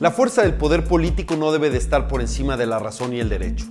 La fuerza del poder político no debe de estar por encima de la razón y el derecho.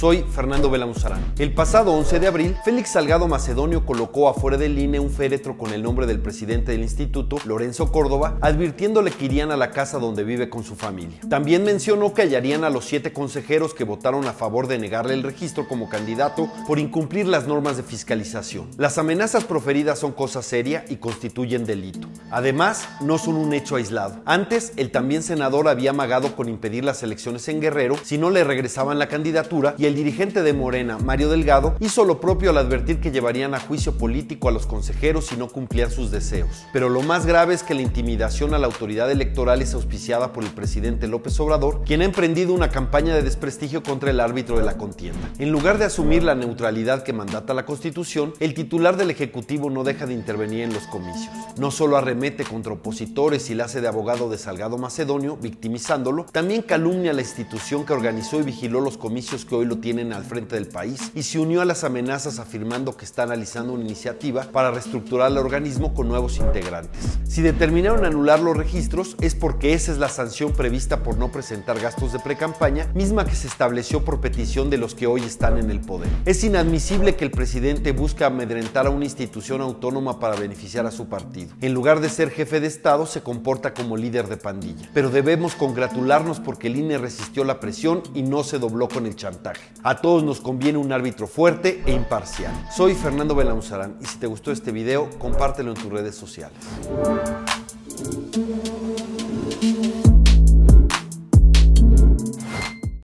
Soy Fernando Belamuzarán. El pasado 11 de abril, Félix Salgado Macedonio colocó afuera del INE un féretro con el nombre del presidente del instituto, Lorenzo Córdoba, advirtiéndole que irían a la casa donde vive con su familia. También mencionó que hallarían a los siete consejeros que votaron a favor de negarle el registro como candidato por incumplir las normas de fiscalización. Las amenazas proferidas son cosa seria y constituyen delito. Además, no son un hecho aislado. Antes, el también senador había amagado con impedir las elecciones en Guerrero si no le regresaban la candidatura y el dirigente de Morena, Mario Delgado, hizo lo propio al advertir que llevarían a juicio político a los consejeros si no cumplían sus deseos. Pero lo más grave es que la intimidación a la autoridad electoral es auspiciada por el presidente López Obrador, quien ha emprendido una campaña de desprestigio contra el árbitro de la contienda. En lugar de asumir la neutralidad que mandata la Constitución, el titular del Ejecutivo no deja de intervenir en los comicios. No solo arremete contra opositores y la hace de abogado de Salgado Macedonio, victimizándolo, también calumnia a la institución que organizó y vigiló los comicios que hoy lo tienen al frente del país y se unió a las amenazas afirmando que está analizando una iniciativa para reestructurar el organismo con nuevos integrantes. Si determinaron anular los registros es porque esa es la sanción prevista por no presentar gastos de precampaña, misma que se estableció por petición de los que hoy están en el poder. Es inadmisible que el presidente busque amedrentar a una institución autónoma para beneficiar a su partido. En lugar de ser jefe de Estado, se comporta como líder de pandilla. Pero debemos congratularnos porque el INE resistió la presión y no se dobló con el chantaje. A todos nos conviene un árbitro fuerte e imparcial. Soy Fernando Belauzarán y si te gustó este video, compártelo en tus redes sociales.